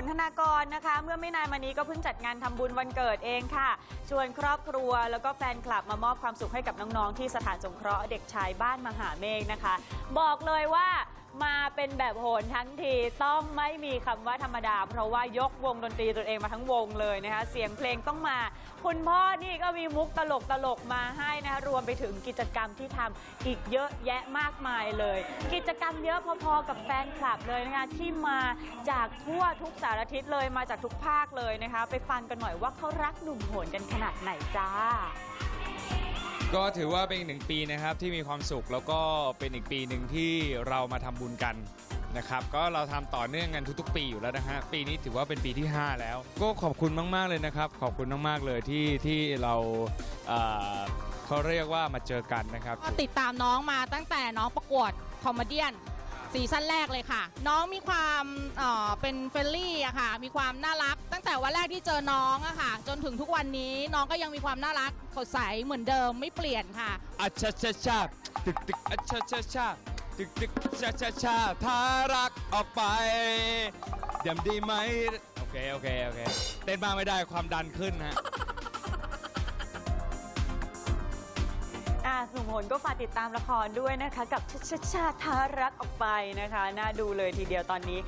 นธนากรนะคะ เมื่อไม่นานมานี้ก็เพิ่งจัดงานทำบุญวันเกิดเองค่ะ ชวนครอบครัวแล้วก็แฟนคลับมามอบความสุขให้กับน้องๆ ที่สถานสงเคราะห์เด็กชายบ้านมหาเมฆนะคะ บอกเลยว่ามาเป็นแบบโหนทั้งทีต้องไม่มีคำว่าธรรมดา เพราะว่ายกวงดนตรีตัวเองมาทั้งวงเลยนะคะ เสียงเพลงต้องมา คุณพ่อนี่ก็มีมุกตลกตลกมาให้นะคะรวมไปถึงกิจกรรมที่ทำอีกเยอะแยะมากมายเลย กิจกรรมเยอะพอๆกับแฟนคลับเลยนะคะที่มาจากทั่วทุกสารทิศเลยมาจากทุกภาคเลยนะคะ ไปฟังกันหน่อยว่าเขารักหนุ่มโหนกันขนาดไหนจ้า ก็ถือว่าเป็นอีกหนึ่งปีนะครับที่มีความสุขแล้วก็เป็นอีกปีหนึ่งที่เรามาทำบุญกันนะครับก็เราทำต่อเนื่องกันทุกๆ ปีอยู่แล้วนะฮะปีนี้ถือว่าเป็นปีที่ 5 แล้ว ก็ขอบคุณมาก ๆ เลยนะครับ ขอบคุณมากๆเลยที่ที่เราเอ่อเขาเรียกว่ามาเจอกันนะครับ ก็ติดตามน้องมาตั้งแต่น้องประกวด comedy ซีซั่นแรกเลยค่ะ น้องมีความเอ่อเป็น friendly อะค่ะ มีความน่ารัก ตั้งแต่วันแรกที่เจอน้องอะค่ะ จนถึงทุกวันนี้น้องก็ยังมีความน่ารักสดใสเหมือนเดิมไม่เปลี่ยนค่ะ อัชชาชาชาตึกตึกอัชชาชาชาตึกตึกชาชาชาถ้ารักออกไปเดี๋ยวดีไหมโอเคโอเคโอเคเต้นบ้าไม่ได้ความดันขึ้นฮะ หนก็ฝากติดตามละครด้วยนะคะ กับชาชาชาทารักออกไปนะคะ น่าดูเลยทีเดียวตอนนี้